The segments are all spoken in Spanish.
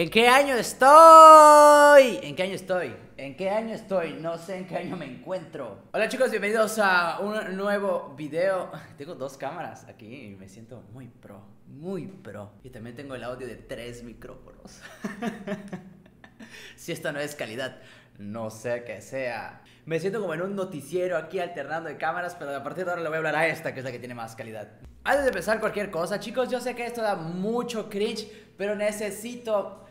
¿En qué año estoy? ¿En qué año estoy? ¿En qué año estoy? No sé en qué año me encuentro. Hola chicos, bienvenidos a un nuevo video. Tengo dos cámaras aquí y me siento muy pro, muy pro. Y también tengo el audio de tres micrófonos. si esto no es calidad, no sé qué sea. Me siento como en un noticiero aquí alternando de cámaras, pero a partir de ahora le voy a hablar a esta, que es la que tiene más calidad. Antes de empezar cualquier cosa, chicos, yo sé que esto da mucho cringe, pero necesito,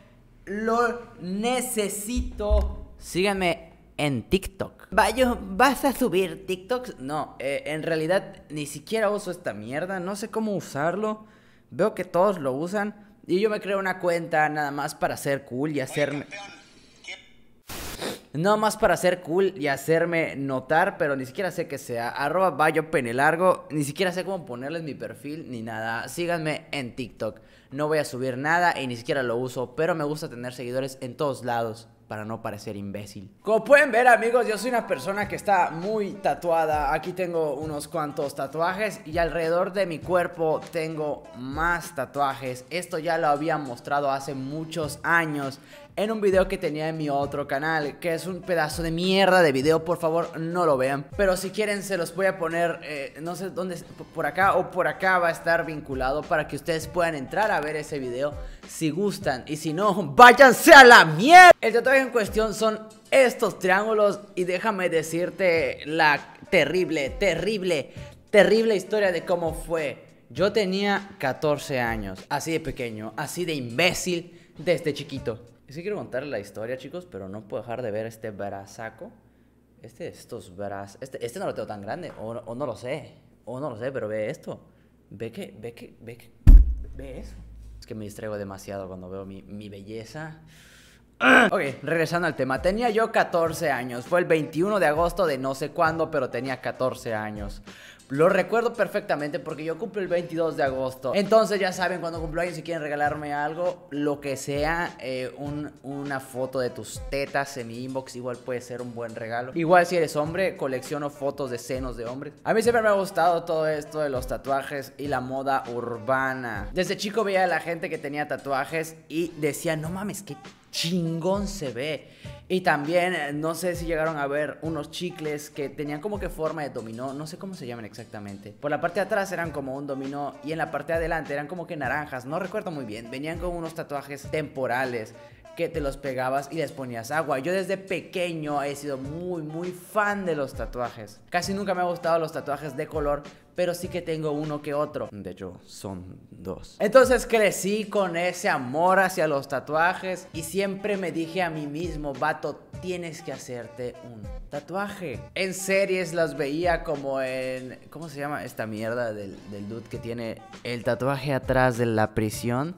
lo necesito. Síganme en TikTok. Vaya, ¿vas a subir TikToks? No, eh, en realidad ni siquiera uso esta mierda, no sé cómo usarlo. Veo que todos lo usan y yo me creo una cuenta nada más para ser cool y hacerme... No más para ser cool y hacerme notar, pero ni siquiera sé qué sea. Arroba Bayo Penelargo. Ni siquiera sé cómo ponerles mi perfil ni nada. Síganme en TikTok. No voy a subir nada y ni siquiera lo uso, pero me gusta tener seguidores en todos lados para no parecer imbécil. Como pueden ver amigos, yo soy una persona que está muy tatuada. Aquí tengo unos cuantos tatuajes y alrededor de mi cuerpo tengo más tatuajes. Esto ya lo había mostrado hace muchos años en un video que tenía en mi otro canal, que es un pedazo de mierda de video, por favor no lo vean. Pero si quieren se los voy a poner, eh, no sé dónde, por acá o por acá va a estar vinculado para que ustedes puedan entrar a ver ese video si gustan. Y si no, váyanse a la mierda. El tatuaje en cuestión son estos triángulos y déjame decirte la terrible, terrible, terrible historia de cómo fue. Yo tenía 14 años, así de pequeño, así de imbécil desde chiquito. Sí quiero contar la historia, chicos, pero no puedo dejar de ver este brazaco. Este estos brazos. Este, este no lo tengo tan grande, o, no lo sé. O no lo sé, pero ve esto. Ve que, ve que, ve que, ve eso. Es que me distraigo demasiado cuando veo mi, mi belleza. Ok, regresando al tema. Tenía yo 14 años. Fue el 21 de agosto de no sé cuándo, pero tenía 14 años. Lo recuerdo perfectamente porque yo cumplo el 22 de agosto. Entonces ya saben, cuando cumplo años si quieren regalarme algo, lo que sea, eh, una foto de tus tetas en mi inbox igual puede ser un buen regalo. Igual si eres hombre, colecciono fotos de senos de hombres. A mí siempre me ha gustado todo esto de los tatuajes y la moda urbana. Desde chico veía a la gente que tenía tatuajes y decía, no mames, qué chingón se ve. Y también, eh, no sé si llegaron a ver unos chicles que tenían como que forma de dominó, no sé cómo se llaman exactamente. Por la parte de atrás eran como un dominó y en la parte de adelante eran como que naranjas, no recuerdo muy bien. Venían con unos tatuajes temporales que te los pegabas y les ponías agua. Yo desde pequeño he sido muy, muy fan de los tatuajes. Casi nunca me ha gustado los tatuajes de color, pero sí que tengo uno que otro. De hecho, son dos. Entonces crecí con ese amor hacia los tatuajes y siempre me dije a mí mismo, vato, tienes que hacerte un tatuaje. En series los veía como en... ¿Cómo se llama esta mierda del, del dude que tiene el tatuaje atrás de la prisión?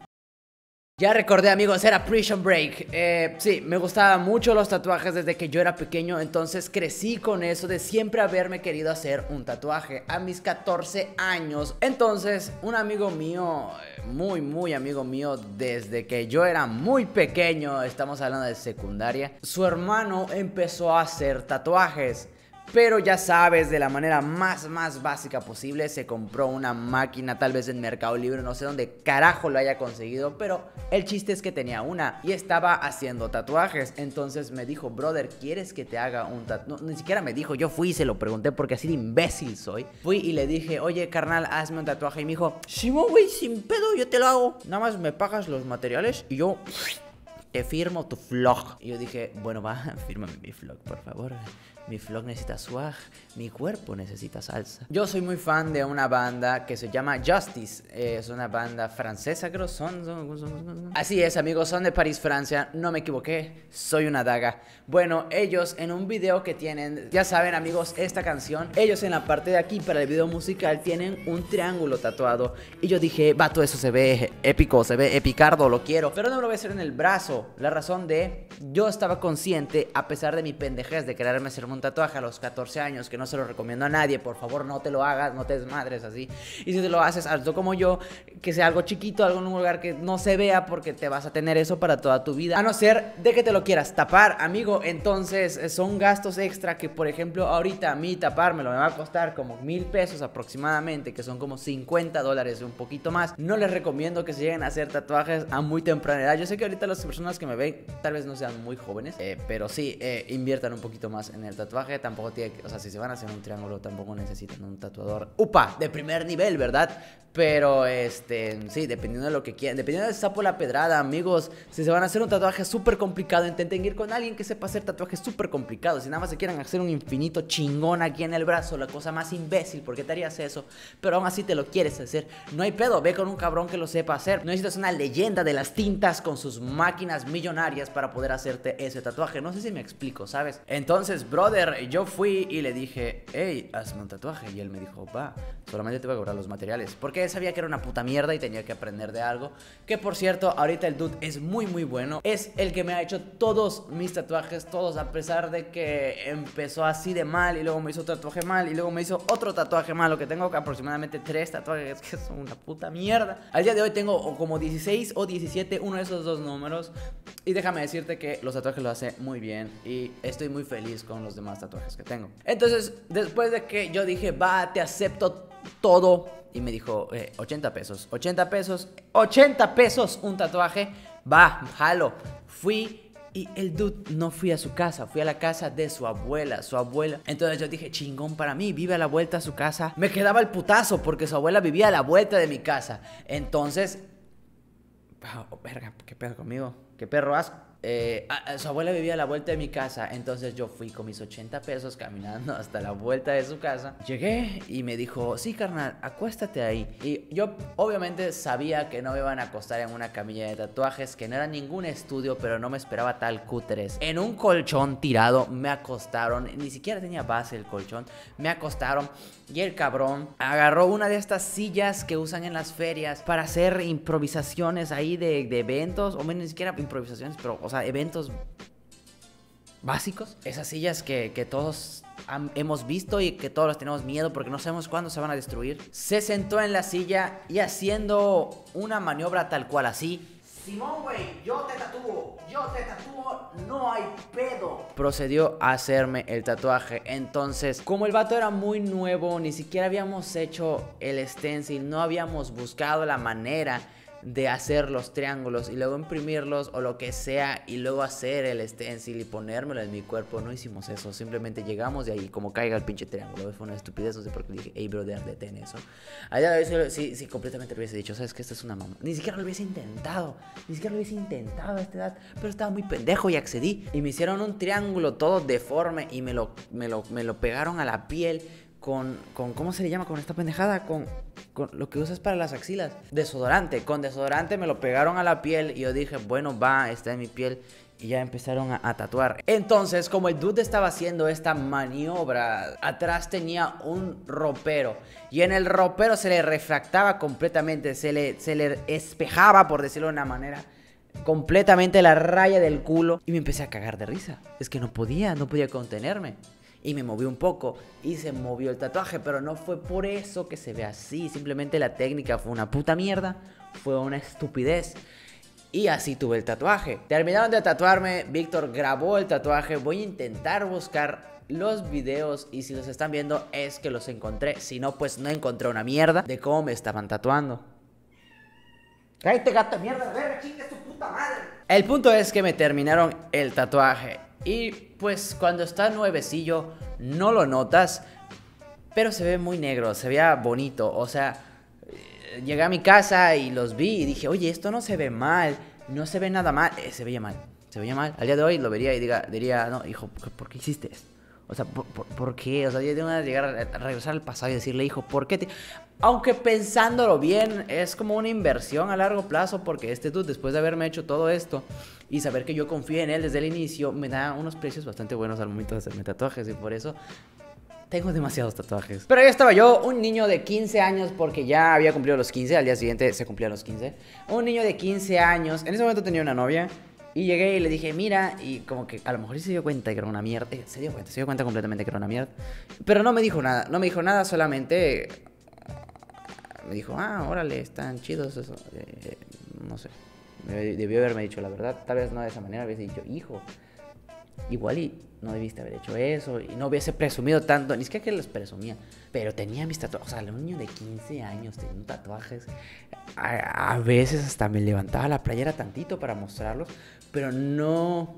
Ya recordé amigos, era Prison Break. Eh, sí, me gustaban mucho los tatuajes desde que yo era pequeño, entonces crecí con eso de siempre haberme querido hacer un tatuaje a mis 14 años. Entonces, un amigo mío, eh, muy, muy amigo mío, desde que yo era muy pequeño, estamos hablando de secundaria, su hermano empezó a hacer tatuajes. Pero ya sabes, de la manera más, más básica posible, se compró una máquina, tal vez en Mercado Libre, no sé dónde carajo lo haya conseguido, pero el chiste es que tenía una y estaba haciendo tatuajes. Entonces me dijo, brother, ¿quieres que te haga un tatuaje? ni siquiera me dijo, yo fui y se lo pregunté porque así de imbécil soy. Fui y le dije, oye, carnal, hazme un tatuaje. Y me dijo, Simón, güey, sin pedo, yo te lo hago. Nada más me pagas los materiales y yo te firmo tu vlog. Y yo dije, bueno, va, fírmame mi vlog, por favor. Mi vlog necesita swag, mi cuerpo necesita salsa. Yo soy muy fan de una banda que se llama Justice. es una banda francesa, creo. Son, Así es, amigos, son de París, Francia. No me equivoqué, soy una daga. Bueno, ellos en un video que tienen, ya saben, amigos, esta canción. Ellos en la parte de aquí para el video musical tienen un triángulo tatuado. Y yo dije, vato, eso se ve épico, se ve epicardo, lo quiero. Pero no lo voy a hacer en el brazo la razón de yo estaba consciente, a pesar de mi pendejez de quererme hacer un tatuaje a los 14 años, que no se lo recomiendo a nadie, por favor no te lo hagas, no te desmadres así. Y si te lo haces, hazlo como yo, que sea algo chiquito, algo en un lugar que no se vea, porque te vas a tener eso para toda tu vida. A no ser de que te lo quieras tapar, amigo. Entonces eh, son gastos extra que, por ejemplo, ahorita a mí tapármelo me va a costar como mil pesos aproximadamente, que son como 50 dólares, un poquito más. No les recomiendo que se lleguen a hacer tatuajes a muy temprana edad. Yo sé que ahorita las personas que me ven tal vez no sean muy jóvenes, eh, pero sí, eh, inviertan un poquito más en el tatuaje. Tampoco tiene que, o sea, si se van a hacer un triángulo, tampoco necesitan un tatuador, upa, de primer nivel, ¿verdad? Pero, este, sí, dependiendo de lo que quieran, dependiendo del sapo la pedrada, amigos, si se van a hacer un tatuaje súper complicado, intenten ir con alguien que sepa hacer tatuajes súper complicados. Si nada más se quieran hacer un infinito chingón aquí en el brazo, la cosa más imbécil, ¿por qué te harías eso? Pero aún así te lo quieres hacer. No hay pedo, ve con un cabrón que lo sepa hacer. No necesitas una leyenda de las tintas con sus máquinas millonarias para poder hacerte ese tatuaje. No sé si me explico, ¿sabes? Entonces, brother, yo fui y le dije, hey, hazme un tatuaje. Y él me dijo, va, solamente te voy a cobrar los materiales. Porque sabía que era una puta mierda y tenía que aprender de algo. Que por cierto, ahorita el dude es muy muy bueno. Es el que me ha hecho todos mis tatuajes, todos, a pesar de que empezó así de mal y luego me hizo otro tatuaje mal y luego me hizo otro tatuaje malo. Que tengo aproximadamente tres tatuajes que son una puta mierda. Al día de hoy tengo como 16 o 17, uno de esos dos números. Y déjame decirte los tatuajes lo hace muy bien y estoy muy feliz con los demás tatuajes que tengo. Entonces, después de que yo dije, va, te acepto todo y me dijo, 80 eh, pesos, 80 pesos, 80 pesos un tatuaje, va, jalo. Fui y el dude no fui a su casa, fui a la casa de su abuela, su abuela. Entonces yo dije, chingón para mí, vive a la vuelta a su casa. Me quedaba el putazo porque su abuela vivía a la vuelta de mi casa. Entonces, oh, verga, qué pedo conmigo, qué perro asco. Eh, su abuela vivía a la vuelta de mi casa, entonces yo fui con mis 80 pesos caminando hasta la vuelta de su casa. Llegué y me dijo, sí, carnal, acuéstate ahí. Y yo obviamente sabía que no me iban a acostar en una camilla de tatuajes, que no era ningún estudio, pero no me esperaba tal cutres. En un colchón tirado me acostaron, ni siquiera tenía base el colchón, me acostaron y el cabrón agarró una de estas sillas que usan en las ferias para hacer improvisaciones ahí de, eventos, o ni siquiera improvisaciones, pero sea, eventos básicos. Esas sillas que, que todos hemos visto y que todos tenemos miedo porque no sabemos cuándo se van a destruir. Se sentó en la silla y haciendo una maniobra tal cual así. Simón, güey, yo te tatúo, yo te tatúo, no hay pedo. Procedió a hacerme el tatuaje. Entonces, como el vato era muy nuevo, ni siquiera habíamos hecho el stencil, no habíamos buscado la manera de hacer los triángulos y luego imprimirlos o lo que sea y luego hacer el stencil y ponérmelo en mi cuerpo. No hicimos eso, simplemente llegamos de ahí como caiga el pinche triángulo. Fue una estupidez, no sé por qué dije, hey brother, detén eso. Allá de sí, sí, completamente lo hubiese dicho, sabes que esto es una mamá. Ni siquiera lo hubiese intentado, ni siquiera lo hubiese intentado a esta edad, pero estaba muy pendejo y accedí. Y me hicieron un triángulo todo deforme y me lo, me lo, me lo pegaron a la piel con, con, ¿cómo se le llama? Con esta pendejada, con, con lo que usas para las axilas. Desodorante, con desodorante me lo pegaron a la piel y yo dije, bueno, va, está en mi piel. Y ya empezaron a, tatuar. Entonces, como el dude estaba haciendo esta maniobra, atrás tenía un ropero. Y en el ropero se le refractaba completamente, se le, se le espejaba, por decirlo de una manera completamente la raya del culo y me empecé a cagar de risa. Es que no podía, no podía contenerme y me moví un poco y se movió el tatuaje, pero no fue por eso que se ve así, simplemente la técnica fue una puta mierda, fue una estupidez. Y así tuve el tatuaje. Terminaron de tatuarme, Víctor grabó el tatuaje, voy a intentar buscar los videos y si los están viendo es que los encontré, si no pues no encontré una mierda de cómo me estaban tatuando. Cállate gato mierda, verga, chinga tu puta madre. El punto es que me terminaron el tatuaje y pues cuando está nuevecillo no lo notas, pero se ve muy negro, se veía bonito. O sea, eh, llegué a mi casa y los vi y dije, oye, esto no se ve mal, no se ve nada mal. Eh, se veía mal, se veía mal. Al día de hoy lo vería y diga, diría, no, hijo, ¿por qué hiciste esto? O sea, ¿por, qué? O sea, yo tengo que llegar a regresar al pasado y decirle, hijo, ¿por qué? Te... Aunque pensándolo bien, es como una inversión a largo plazo porque este tú, después de haberme hecho todo esto y saber que yo confío en él desde el inicio, me da unos precios bastante buenos al momento de hacerme tatuajes y por eso tengo demasiados tatuajes. Pero ahí estaba yo, un niño de 15 años, porque ya había cumplido los 15, al día siguiente se cumplían los 15. Un niño de 15 años, en ese momento tenía una novia Y llegué y le dije, mira, y como que a lo mejor se dio cuenta que era una mierda. Eh, se dio cuenta, se dio cuenta completamente que era una mierda. Pero no me dijo nada, no me dijo nada, solamente me dijo, ah, órale, están chidos eso. Eh, no sé, debió haberme dicho la verdad. Tal vez no de esa manera, hubiese dicho, hijo, igual y no debiste haber hecho eso. Y no hubiese presumido tanto, ni siquiera que los presumía. Pero tenía mis tatuajes, o sea, un niño de 15 años teniendo tatuajes. A, a veces hasta me levantaba la playera tantito para mostrarlos, pero no...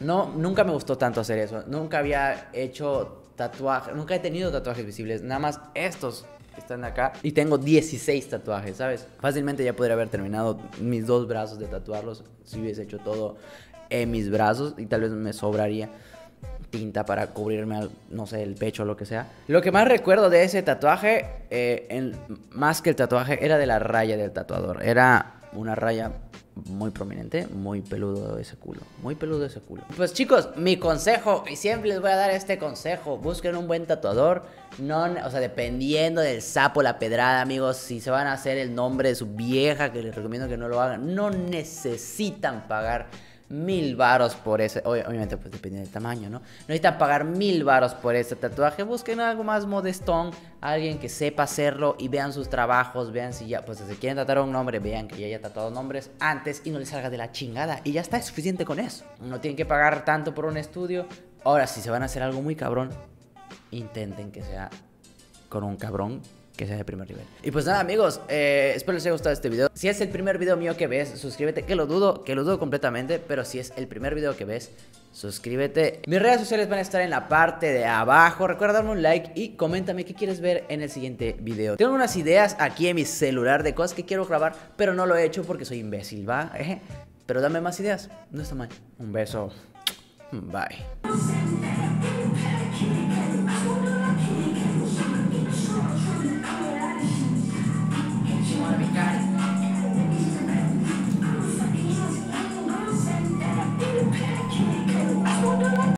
No, nunca me gustó tanto hacer eso. Nunca había hecho tatuajes, nunca he tenido tatuajes visibles. Nada más estos están acá. Y tengo 16 tatuajes, ¿sabes? Fácilmente ya podría haber terminado mis dos brazos de tatuarlos si hubiese hecho todo en mis brazos y tal vez me sobraría tinta para cubrirme, no sé, el pecho o lo que sea. Lo que más recuerdo de ese tatuaje, eh, más que el tatuaje, era de la raya del tatuador. Era una raya muy prominente, muy peludo ese culo, muy peludo ese culo. Pues chicos, mi consejo, y siempre les voy a dar este consejo, busquen un buen tatuador, no, o sea, dependiendo del sapo, la pedrada, amigos, si se van a hacer el nombre de su vieja, que les recomiendo que no lo hagan, no necesitan pagar mil varos por ese. Obviamente, pues depende del tamaño, ¿no? Necesitan pagar mil varos por ese tatuaje. Busquen algo más modestón, alguien que sepa hacerlo y vean sus trabajos. Vean si ya, pues si quieren tatuar un nombre, vean que ya haya tatuado nombres antes y no les salga de la chingada. Y ya está, es suficiente con eso. No tienen que pagar tanto por un estudio. Ahora, si se van a hacer algo muy cabrón, intenten que sea con un cabrón que sea de primer nivel. Y pues nada, amigos, eh, espero les haya gustado este video. Si es el primer video mío que ves, suscríbete, que lo dudo, que lo dudo completamente, pero si es el primer video que ves, suscríbete. Mis redes sociales van a estar en la parte de abajo. Recuerda darme un like y coméntame qué quieres ver en el siguiente video. Tengo unas ideas aquí en mi celular de cosas que quiero grabar, pero no lo he hecho porque soy imbécil, ¿va? Pero dame más ideas, no está mal. Un beso. Bye.